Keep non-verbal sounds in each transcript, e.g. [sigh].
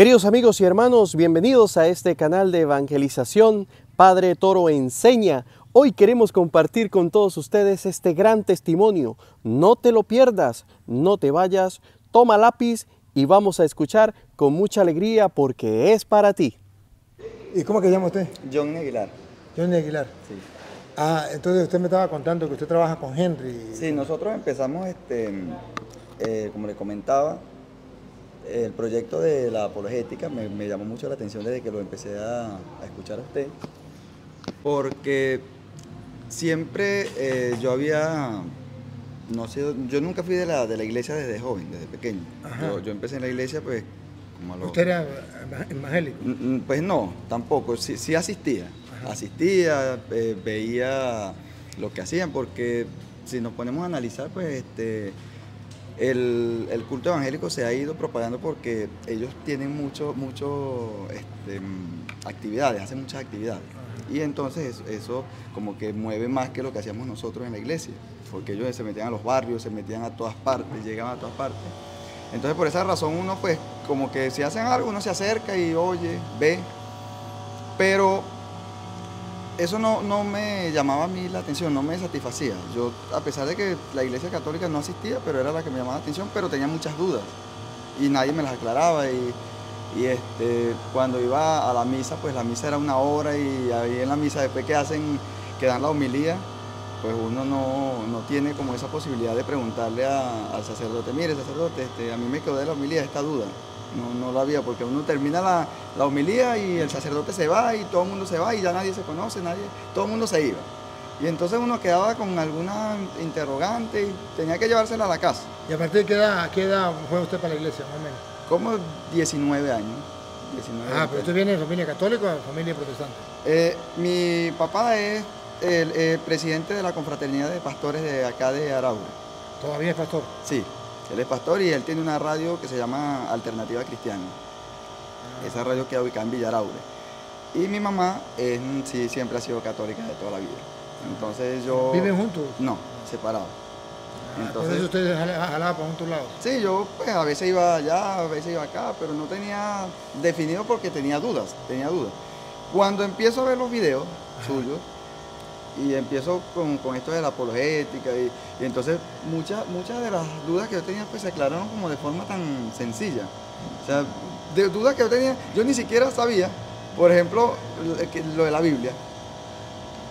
Queridos amigos y hermanos, bienvenidos a este canal de evangelización Padre Toro Enseña. Hoy queremos compartir con todos ustedes este gran testimonio. No te lo pierdas, no te vayas, toma lápiz y vamos a escuchar con mucha alegría porque es para ti. ¿Y cómo que se llama usted? John Aguilar. Johnny Aguilar. Sí. Ah, entonces usted me estaba contando que usted trabaja con Henry. Sí, nosotros empezamos, este, eh, como le comentaba, el proyecto de la apologética me, me llamó mucho la atención desde que lo empecé a, a escuchar a usted, porque siempre eh, yo había, no sé, yo nunca fui de la, de la iglesia desde joven, desde pequeño. Yo, yo empecé en la iglesia, pues, como a los... ¿Usted era eva- evangélico? Mm, mm, Pues no, tampoco. Sí, sí asistía. Ajá. Asistía, eh, veía lo que hacían, porque si nos ponemos a analizar, pues este, el, el culto evangélico se ha ido propagando porque ellos tienen mucho, mucho este, mm, actividades, hacen muchas actividades. Y entonces eso, eso como que mueve más que lo que hacíamos nosotros en la iglesia, porque ellos se metían a los barrios, se metían a todas partes, llegaban a todas partes. Entonces por esa razón uno pues como que si hacen algo uno se acerca y oye, ve, pero eso no, no me llamaba a mí la atención, no me satisfacía. Yo a pesar de que la iglesia católica no asistía, pero era la que me llamaba la atención, pero tenía muchas dudas y nadie me las aclaraba y, este, cuando iba a la misa, pues la misa era una hora y ahí en la misa después que hacen, que dan la homilía, pues uno no, no tiene como esa posibilidad de preguntarle al sacerdote, mire sacerdote, este, a mí me quedó de la homilía esta duda. No, no la había, porque uno termina la, la homilía y el sacerdote se va y todo el mundo se va y ya nadie se conoce, nadie, todo el mundo se iba. Y entonces uno quedaba con alguna interrogante y tenía que llevársela a la casa. ¿Y a partir de qué edad, qué edad fue usted para la iglesia, más o menos? Como 19 años. 19 Ah, pero usted viene de familia católica o de familia protestante. Eh, mi papá es el, el presidente de la confraternidad de pastores de acá de Araure. Todavía es pastor. Sí, él es pastor y él tiene una radio que se llama Alternativa Cristiana. Ah. Esa radio queda ubicada en Villaraure. Y mi mamá es, sí, siempre ha sido católica de toda la vida. Entonces yo... ¿Viven juntos? No, separados. Ah, Entonces usted jala- jalaba para juntos lados. Sí, yo pues a veces iba allá, a veces iba acá, pero no tenía definido porque tenía dudas, tenía dudas. Cuando empiezo a ver los videos suyos y empiezo con, con esto de la apologética y, entonces muchas muchas de las dudas que yo tenía pues se aclararon como de forma tan sencilla. O sea, de dudas que yo tenía, yo ni siquiera sabía, por ejemplo, lo lo de la Biblia.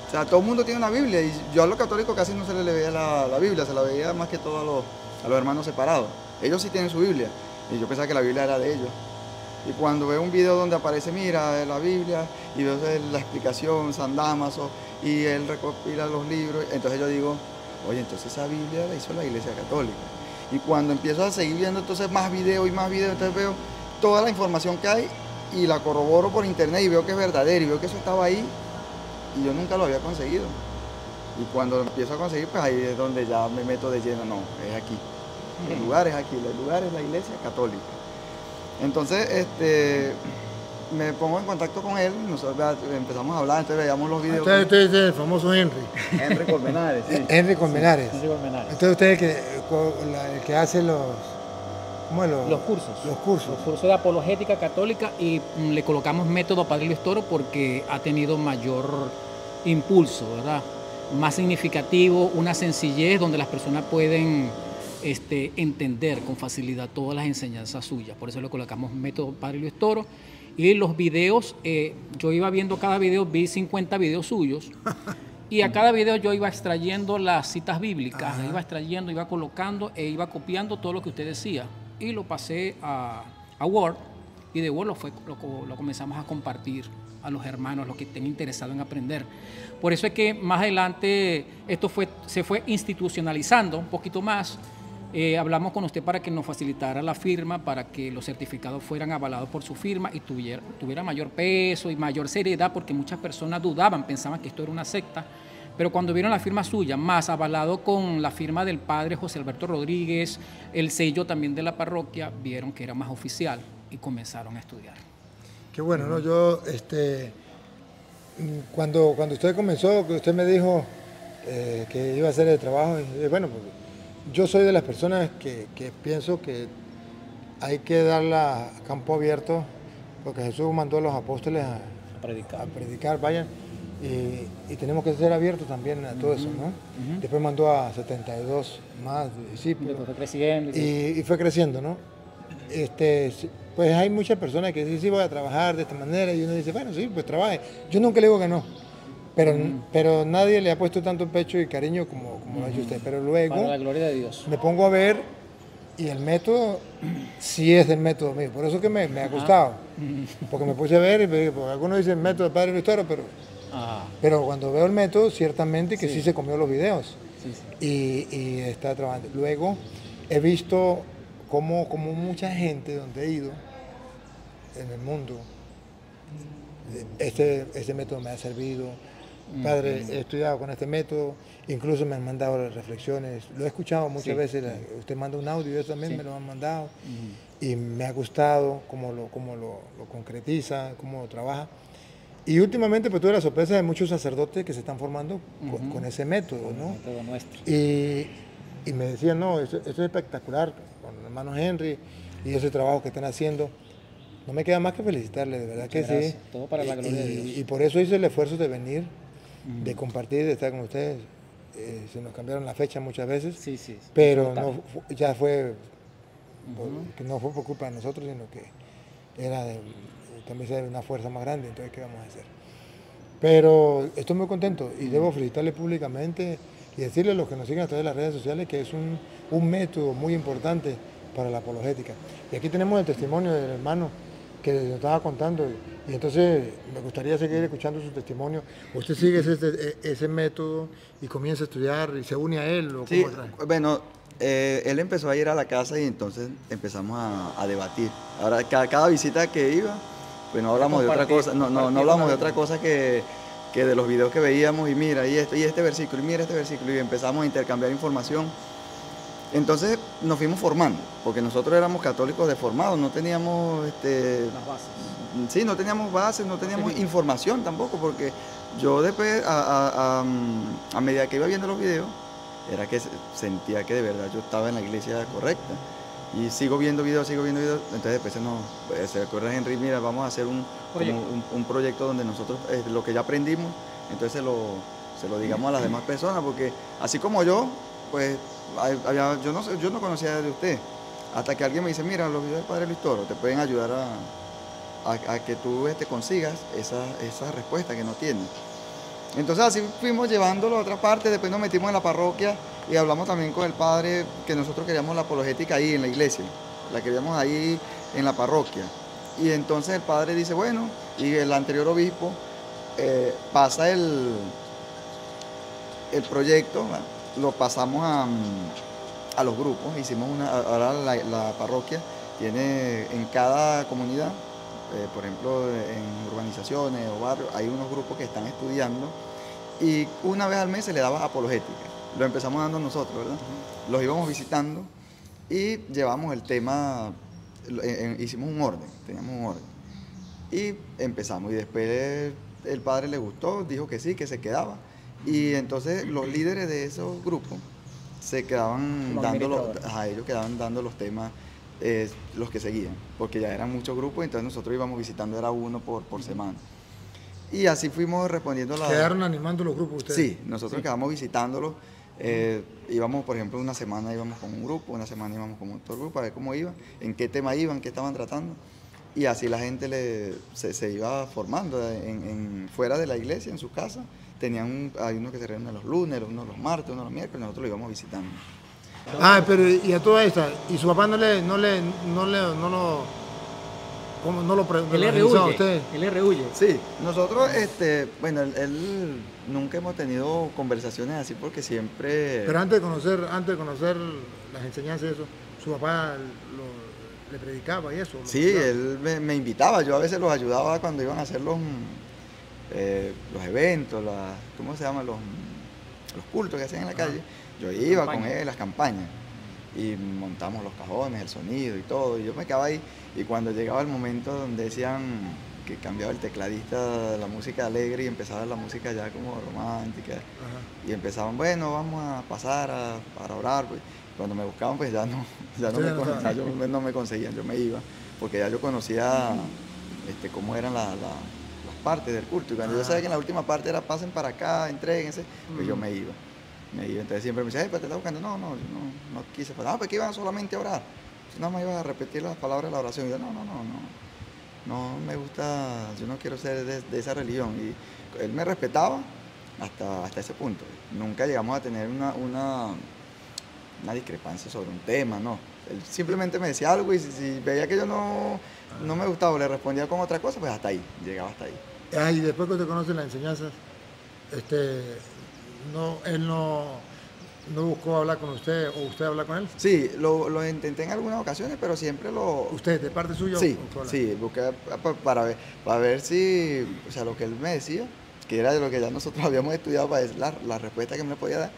O sea, todo el mundo tiene una Biblia y yo a los católicos casi no se les veía la, la Biblia, se la veía más que todo a los, a los hermanos separados. Ellos sí tienen su Biblia y yo pensaba que la Biblia era de ellos. Y cuando veo un video donde aparece, mira, la Biblia, y veo la explicación, San Damaso, y él recopila los libros, entonces yo digo, oye, entonces esa Biblia la hizo la Iglesia Católica. Y cuando empiezo a seguir viendo entonces más videos y más videos, entonces veo toda la información que hay y la corroboro por internet y veo que es verdadero y veo que eso estaba ahí y yo nunca lo había conseguido. Y cuando lo empiezo a conseguir, pues ahí es donde ya me meto de lleno, no, es aquí. El lugar es aquí, el lugar es la iglesia católica. Entonces, este, me pongo en contacto con él, nosotros empezamos a hablar, entonces veíamos los videos. Entonces usted es el famoso Henry. Henry Colmenares, sí. Henry Colmenares. Henry Colmenares. Entonces usted es el que, co- la- el que hace los... ¿Cómo es? Los cursos. Los cursos. Los cursos de apologética católica y le colocamos método Padre Luis Toro porque ha tenido mayor impulso, ¿verdad? Más significativo, una sencillez donde las personas pueden este, entender con facilidad todas las enseñanzas suyas. Por eso le colocamos método Padre Luis Toro. Y los videos, eh, yo iba viendo cada video, vi 50 videos suyos. Y a cada video yo iba extrayendo las citas bíblicas, iba extrayendo, iba colocando e iba copiando todo lo que usted decía. Y lo pasé a, a Word y de Word lo, fue, lo, co- lo comenzamos a compartir a los hermanos, los que estén interesados en aprender. Por eso es que más adelante esto fue, se fue institucionalizando un poquito más. Eh, hablamos con usted para que nos facilitara la firma, para que los certificados fueran avalados por su firma y tuviera, tuviera mayor peso y mayor seriedad, porque muchas personas dudaban, pensaban que esto era una secta. Pero cuando vieron la firma suya, más avalado con la firma del padre José Alberto Rodríguez, el sello también de la parroquia, vieron que era más oficial y comenzaron a estudiar. Qué bueno, ¿no? Yo, este, cuando, cuando usted comenzó, que usted me dijo eh, que iba a hacer el trabajo, y, bueno, pues, yo soy de las personas que, que pienso que hay que darla a campo abierto porque Jesús mandó a los apóstoles a, A predicar. a predicar, vayan, y, y tenemos que ser abiertos también a todo eso, ¿no? Después mandó a 72 más discípulos Después fue creciendo. y- fue creciendo, ¿no? Este, pues hay muchas personas que dicen, sí, voy a trabajar de esta manera, y uno dice, bueno, sí, pues trabaje. Yo nunca le digo que no, pero, pero nadie le ha puesto tanto pecho y cariño como, como lo ha hecho usted. Pero luego Para la gloria de Dios. me pongo a ver y el método sí es el método mío, por eso que me, me ha gustado, porque me puse a ver, y me- algunos dicen método del Padre Luis Toro, pero, Ah, pero cuando veo el método, ciertamente que sí, se comió los videos sí, sí. y, y está trabajando. Luego he visto cómo, cómo mucha gente donde he ido en el mundo, este, este método me ha servido. Padre, he estudiado con este método, incluso me han mandado reflexiones, lo he escuchado muchas Sí. veces, usted manda un audio, yo también me lo han mandado, y me ha gustado cómo lo, cómo lo, lo concretiza, cómo lo trabaja. Y últimamente pues tuve la sorpresa de muchos sacerdotes que se están formando con, con ese método, ¿no? Método nuestro. Y, y me decían, no, esto es espectacular, con el hermano Henry y ese trabajo que están haciendo. No me queda más que felicitarle, de verdad Muchas que sí. Todo para la Y- gloria de Dios. Y por eso hice el esfuerzo de venir, de compartir, de estar con ustedes. Eh, se nos cambiaron la fecha muchas veces, Sí, sí. sí. pero no, ya fue, que no fue por culpa de nosotros, sino que era de, también era una fuerza más grande, entonces ¿qué vamos a hacer? Pero estoy muy contento y debo felicitarle públicamente y decirle a los que nos siguen a través de las redes sociales que es un, un método muy importante para la apologética. Y aquí tenemos el testimonio del hermano que nos estaba contando y entonces me gustaría seguir escuchando su testimonio. ¿Usted sigue ese, ese método y comienza a estudiar y se une a él? ¿o Sí, bueno, eh, él empezó a ir a la casa y entonces empezamos a, a debatir. Ahora, cada, cada visita que iba, pues no hablamos de otra cosa, no, no, no hablamos de otra cosa que, que de los videos que veíamos y mira, y, esto, y este versículo, y mira este versículo, y empezamos a intercambiar información. Entonces nos fuimos formando, porque nosotros éramos católicos deformados, no teníamos este, Las bases. Sí, no teníamos bases, no teníamos información tampoco, porque yo después, a, a- a, a medida que iba viendo los videos, era que se- sentía que de verdad yo estaba en la iglesia correcta. Y sigo viendo videos, sigo viendo videos, entonces después se nos, pues, se acuerda Henry, mira, vamos a hacer un Proyecto. un, un proyecto donde nosotros, eh, lo que ya aprendimos, entonces se lo, se lo digamos a las [clears throat] demás personas, porque así como yo, pues yo, no, yo no conocía de usted, hasta que alguien me dice, mira, los videos del Padre Luis Toro te pueden ayudar a, a- que tú este, consigas esa, esa respuesta que no tienes. Entonces así fuimos llevándolo a otra parte, después nos metimos en la parroquia y hablamos también con el padre que nosotros queríamos la apologética ahí en la iglesia, la queríamos ahí en la parroquia. Y entonces el padre dice, bueno, y el anterior obispo eh, pasa el, el proyecto. Lo pasamos a, mm, a los grupos, hicimos una, ahora la, la parroquia tiene en cada comunidad, eh, por ejemplo en urbanizaciones o barrios, hay unos grupos que están estudiando y una vez al mes se le daba apologética. Lo empezamos dando nosotros, ¿verdad? Los íbamos visitando y llevamos el tema, hicimos un orden, teníamos un orden. Y empezamos y después el padre le gustó, dijo que sí, que se quedaba. Y entonces los líderes de esos grupos se quedaban Los dando los, ajá, ellos quedaban dando los temas, eh, los que seguían, porque ya eran muchos grupos, entonces nosotros íbamos visitando, era uno por, por semana. Y así fuimos respondiendo a la... ¿Quedaron animando los grupos ustedes? Sí, nosotros quedamos visitándolos. eh, íbamos, por ejemplo, una semana íbamos con un grupo, una semana íbamos con otro grupo a ver cómo iban, en qué tema iban, qué estaban tratando. Y así la gente le, se, se iba formando en, en- fuera de la iglesia, en su casa. Tenían un- hay unos que se reúnen los lunes, unos los martes, unos los miércoles, nosotros lo íbamos visitando. Ah, pero y a toda esta, ¿y su papá no le, no le, no le, no lo, cómo, no lo, pre- no Él lo le revisó a usted? Él le rehuye. Sí, nosotros, este, bueno, él, él- nunca hemos tenido conversaciones así porque siempre... Pero antes de conocer, antes de conocer las enseñanzas y eso, su papá lo- le predicaba y eso. Sí, él me, me invitaba, yo a veces los ayudaba cuando iban a hacer los, eh, los eventos, las, ¿cómo se llama? Los, los cultos que hacían en la calle. Yo iba con él, las campañas, y montamos los cajones, el sonido y todo, y yo me quedaba ahí, y cuando llegaba el momento donde decían que cambiaba el tecladista de la música alegre y empezaba la música ya como romántica, Ajá. y empezaban, bueno, vamos a pasar a, para orar. Pues. Cuando me buscaban, pues ya no, ya no, Sí, me, no con- estaba. ya yo- no me conseguían, yo me iba, porque ya yo conocía este, cómo eran la- la- las partes del culto. Y cuando yo sabía que en la última parte era pasen para acá, entréguense, pues yo me iba. Me iba. Entonces siempre me decía, pues te estás buscando. No, no, yo no, no quise. Pues, no, pues que iban solamente a orar. Yo nada más iba a repetir las palabras de la oración. Y yo, no, no, no, no. No me gusta, yo no quiero ser de, de esa religión. Y él me respetaba hasta, hasta ese punto. Nunca llegamos a tener una, una, una discrepancia sobre un tema, no. Él simplemente me decía algo y si, si veía que yo no, no me gustaba o le respondía con otra cosa, pues hasta ahí, llegaba hasta ahí. Ah, y después que te conocen las enseñanzas, este, no, él no, no buscó hablar con usted o usted hablar con él. Sí, lo, lo intenté en algunas ocasiones, pero siempre lo... ¿Usted, de parte suya? Sí, sí, busqué pa- para ver, para ver si, o sea, lo que él me decía, que era de lo que ya nosotros [laughs] habíamos estudiado para ver la, la respuesta que me podía dar.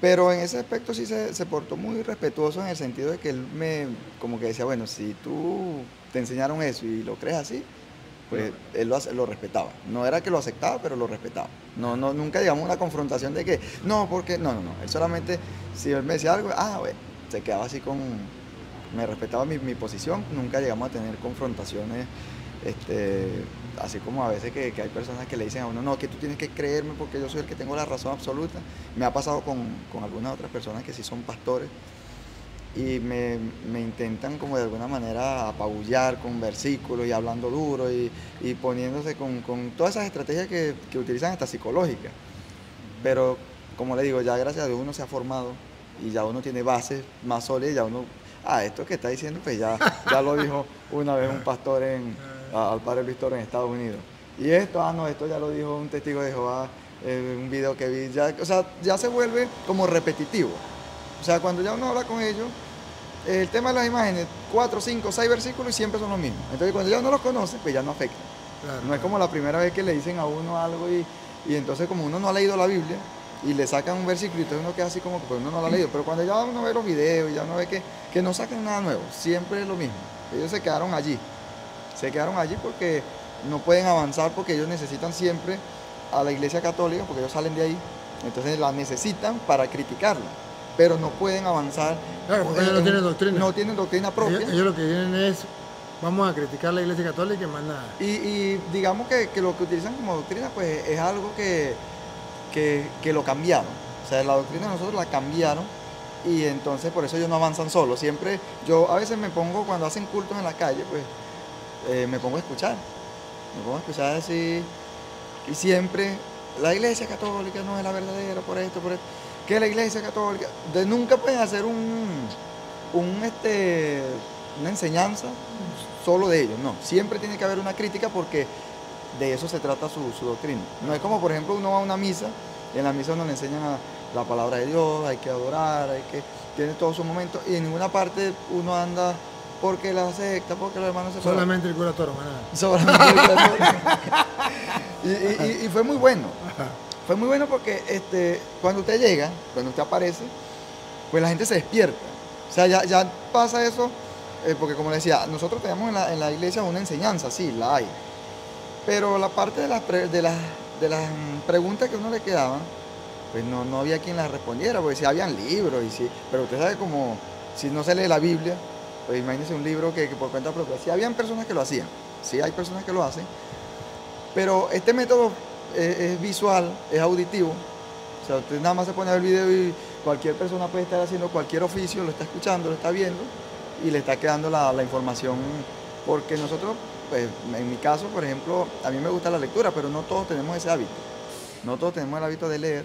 Pero en ese aspecto sí se, se portó muy respetuoso en el sentido de que él me, como que decía, bueno, si tú te enseñaron eso y lo crees así, pues él lo, lo respetaba. No era que lo aceptaba, pero lo respetaba. No, no, nunca llegamos a una confrontación de que, no, porque, no, no, no. Él solamente, si él me decía algo, ah, bueno, se quedaba así con, me respetaba mi, mi posición. Nunca llegamos a tener confrontaciones, este, así como a veces que, hay personas que le dicen a uno, no, que tú tienes que creerme porque yo soy el que tengo la razón absoluta. Me ha pasado con, algunas otras personas que sí son pastores y me, intentan como de alguna manera apabullar con versículos y hablando duro y, poniéndose con, todas esas estrategias que, que utilizan hasta psicológicas. Pero como le digo, ya gracias a Dios uno se ha formado y ya uno tiene bases más sólidas, ya uno, ah, esto que está diciendo, pues ya, ya lo dijo una vez un pastor en, a- al padre Luis Toro en Estados Unidos. Y esto, ah, no, esto ya lo dijo un testigo de Jehová, en un video que vi, ya, o sea, ya se vuelve como repetitivo. O sea, cuando ya uno habla con ellos, el tema de las imágenes, cuatro, cinco, seis versículos y siempre son los mismos. Entonces cuando ya uno los conoce, pues ya no afecta. Claro, No es como la primera vez que le dicen a uno algo y, y entonces como uno no ha leído la Biblia y le sacan un versículo y entonces uno queda así como que pues uno no lo ha leído. Pero cuando ya uno ve los videos y ya uno ve que, que no sacan nada nuevo, siempre es lo mismo. Ellos se quedaron allí. Se quedaron allí porque no pueden avanzar porque ellos necesitan siempre a la iglesia católica porque ellos salen de ahí. Entonces la necesitan para criticarla. Pero no pueden avanzar. Claro, porque ellos no en- tienen doctrina. No tienen doctrina propia. Ellos, ellos lo que vienen es, vamos a criticar la iglesia católica y más nada. Y, y digamos que, que lo que utilizan como doctrina pues es algo que, que, que lo cambiaron. O sea, la doctrina de nosotros la cambiaron y entonces por eso ellos no avanzan solos. Siempre, yo a veces me pongo, cuando hacen cultos en la calle, pues eh, me pongo a escuchar. Me pongo a escuchar así y siempre la iglesia católica no es la verdadera por esto, por esto. Que la iglesia católica, nunca pueden hacer un, un este, una enseñanza solo de ellos, no. Siempre tiene que haber una crítica porque de eso se trata su, su doctrina. No es como, por ejemplo, uno va a una misa, y en la misa uno le enseñan la palabra de Dios, hay que adorar, hay que, tiene todos sus momentos, y en ninguna parte uno anda porque la secta, porque los hermanos se Solamente el cura toro, nada. Solamente [laughs] y, y- y- y fue muy bueno. Fue muy bueno porque este, cuando usted llega, cuando usted aparece, pues la gente se despierta. O sea, ya, ya pasa eso, eh, porque como le decía, nosotros tenemos en la, en la iglesia una enseñanza, sí, la hay. Pero la parte de las, pre- de las, de las mm, preguntas que uno le quedaban, pues no, no había quien las respondiera, porque si habían libros, y sí, pero usted sabe como, si no se lee la Biblia, pues imagínese un libro que, por cuenta propia, sí habían personas que lo hacían, sí hay personas que lo hacen, pero este método es, es visual, es auditivo, o sea, usted nada más se pone a ver el video y cualquier persona puede estar haciendo cualquier oficio, lo está escuchando, lo está viendo y le está quedando la, la información, porque nosotros, pues, en mi caso, por ejemplo, a mí me gusta la lectura, pero no todos tenemos ese hábito, no todos tenemos el hábito de leer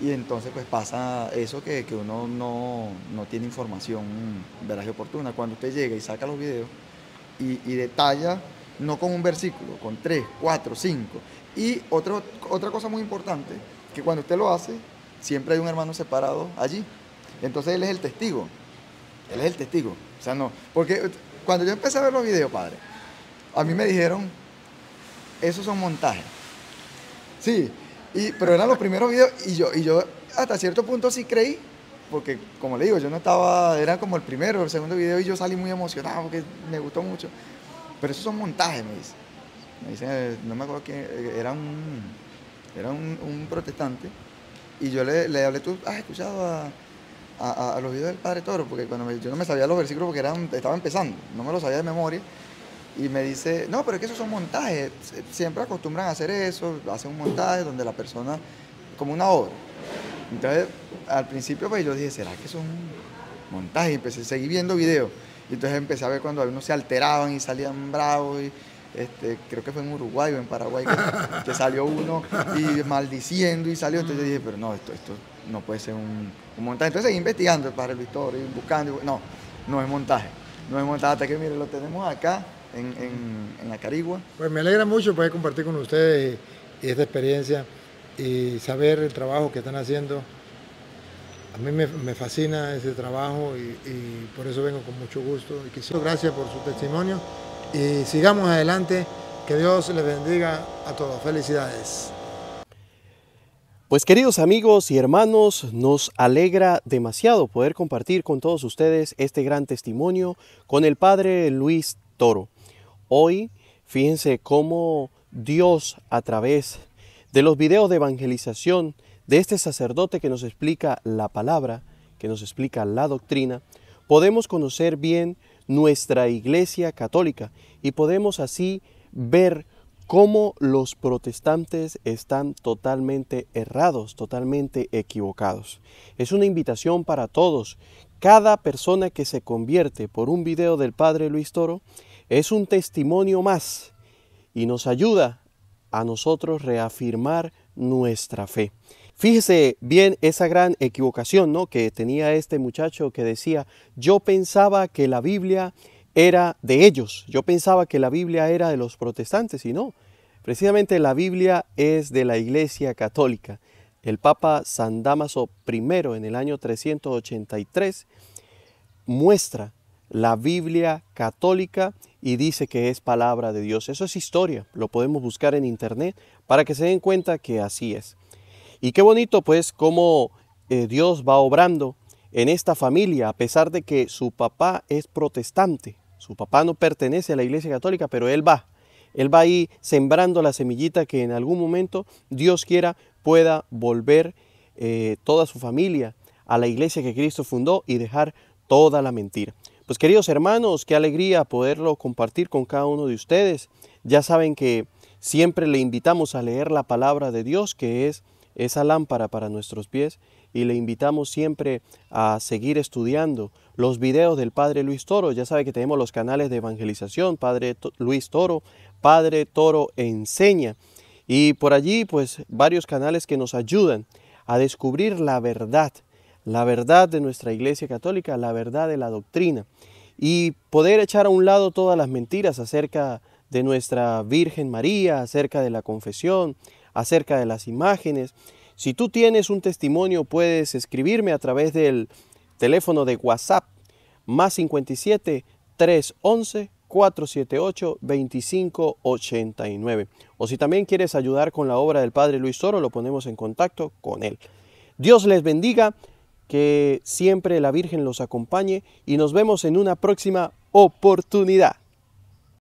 y entonces pues pasa eso que, que uno no, no tiene información veraz y oportuna. Cuando usted llega y saca los videos y, detalla, no con un versículo, con tres, cuatro, cinco. Y otro, otra cosa muy importante, que cuando usted lo hace, siempre hay un hermano separado allí. Entonces él es el testigo. Él es el testigo. O sea, no. Porque cuando yo empecé a ver los videos, padre, a mí me dijeron, esos son montajes. Sí, y, pero eran los primeros videos y yo, y yo hasta cierto punto sí creí, porque como le digo, yo no estaba, era como el primero, el segundo video y yo salí muy emocionado porque me gustó mucho. Pero esos son montajes, me dice. Me dice, no me acuerdo quién, eh, era un, era un, un protestante y yo le, le hablé, tú has escuchado a, a- los videos del Padre Toro, porque cuando yo no me sabía los versículos porque eran, estaba empezando, no me los sabía de memoria. Y me dice, no, pero es que esos son montajes, siempre acostumbran a hacer eso, hacen un montaje donde la persona, como una obra. Entonces, al principio pues yo dije, ¿será que son montajes? Y empecé a seguir viendo videos. Y entonces empecé a ver cuando algunos se alteraban y salían bravos. Y, este, creo que fue en Uruguay o en Paraguay que, salió uno y maldiciendo y salió. Entonces yo dije, pero no, esto, esto no puede ser un, montaje. Entonces seguí investigando para el historia, buscando. no, no es montaje. No es montaje hasta que, mire, lo tenemos acá en, en, Acarigua. Pues me alegra mucho poder compartir con ustedes esta experiencia y saber el trabajo que están haciendo. A mí me, fascina ese trabajo y, por eso vengo con mucho gusto. Y quisiera gracias por su testimonio y sigamos adelante. Que Dios les bendiga a todos. Felicidades. Pues queridos amigos y hermanos, nos alegra demasiado poder compartir con todos ustedes este gran testimonio con el Padre Luis Toro. Hoy, fíjense cómo Dios a través de los videos de evangelización de este sacerdote que nos explica la palabra, que nos explica la doctrina, podemos conocer bien nuestra iglesia católica y podemos así ver cómo los protestantes están totalmente errados, totalmente equivocados. Es una invitación para todos. Cada persona que se convierte por un video del Padre Luis Toro es un testimonio más y nos ayuda a nosotros reafirmar nuestra fe. Fíjese bien esa gran equivocación ¿no? que tenía este muchacho que decía, yo pensaba que la Biblia era de ellos, yo pensaba que la Biblia era de los protestantes y no, precisamente la Biblia es de la Iglesia Católica. El Papa San Damaso I en el año 383 muestra la Biblia católica y dice que es palabra de Dios. Eso es historia, lo podemos buscar en internet para que se den cuenta que así es. Y qué bonito pues cómo eh, Dios va obrando en esta familia, a pesar de que su papá es protestante. Su papá no pertenece a la iglesia católica, pero él va. Él va ahí sembrando la semillita que en algún momento Dios quiera pueda volver eh, toda su familia a la iglesia que Cristo fundó y dejar toda la mentira. Pues queridos hermanos, qué alegría poderlo compartir con cada uno de ustedes. Ya saben que siempre le invitamos a leer la palabra de Dios, que es esa lámpara para nuestros pies, y le invitamos siempre a seguir estudiando los videos del Padre Luis Toro. Ya sabe que tenemos los canales de evangelización, Padre Luis Toro, Padre Toro Enseña. Y por allí, pues, varios canales que nos ayudan a descubrir la verdad la verdad de nuestra Iglesia Católica, la verdad de la doctrina y poder echar a un lado todas las mentiras acerca de nuestra Virgen María, acerca de la confesión, acerca de las imágenes. Si tú tienes un testimonio, puedes escribirme a través del teléfono de WhatsApp más 57 311 478 2589. O si también quieres ayudar con la obra del Padre Luis Toro, lo ponemos en contacto con él. Dios les bendiga que siempre la Virgen los acompañe y nos vemos en una próxima oportunidad.